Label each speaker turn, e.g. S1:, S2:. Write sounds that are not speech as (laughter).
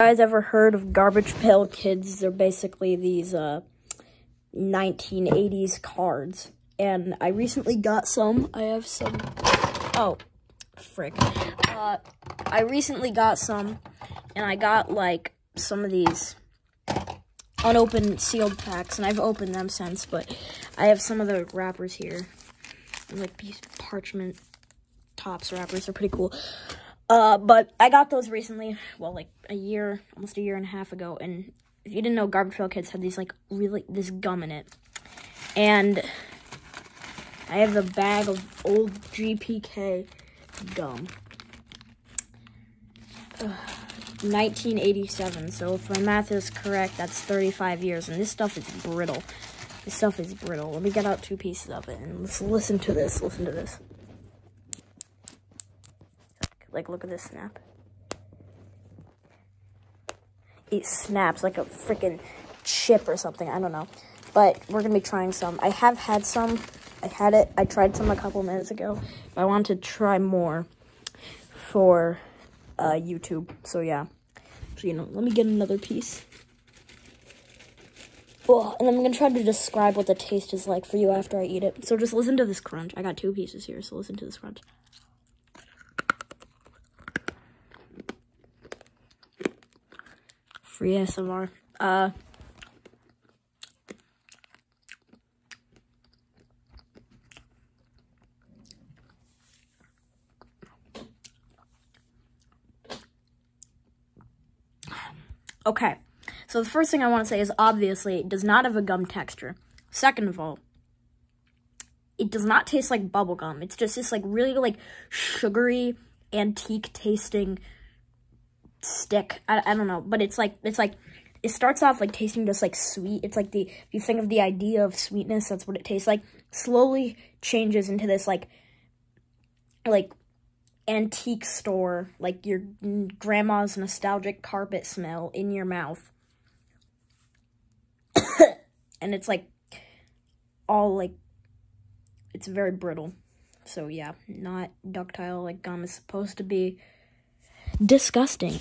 S1: guys ever heard of Garbage Pail Kids? They're basically these uh, 1980s cards. And I recently got some. I have some. Oh, frick. Uh, I recently got some. And I got, like, some of these unopened sealed packs. And I've opened them since. But I have some of the wrappers here. Like, these parchment Topps wrappers. They're pretty cool. Uh, but I got those recently, well, like a year, almost a year and a half ago. And if you didn't know, Garbage Pail Kids had these like really this gum in it, and I have a bag of old GPK gum. 1987. So if my math is correct, that's 35 years, and this stuff is brittle. This stuff is brittle. Let me get out two pieces of it, and let's listen to this. Listen to this. Like, look at this snap. It snaps like a freaking chip or something. I don't know. But we're going to be trying some. I have had some. I had it. I tried some a couple minutes ago. I want to try more for uh, YouTube. So, yeah. So, you know, let me get another piece. Oh, and I'm going to try to describe what the taste is like for you after I eat it. So just listen to this crunch. I got two pieces here, so listen to this crunch. Free ASMR. Uh, okay, so the first thing I want to say is obviously it does not have a gum texture. Second of all, it does not taste like bubblegum. It's just this like really like sugary, antique tasting stick. I, I don't know, but it's like, it's like, it starts off like tasting just like sweet. It's like the, if you think of the idea of sweetness, that's what it tastes like. Slowly changes into this like, like antique store, like your grandma's nostalgic carpet smell in your mouth. (coughs) and it's like all like, it's very brittle. So yeah, not ductile like gum is supposed to be disgusting.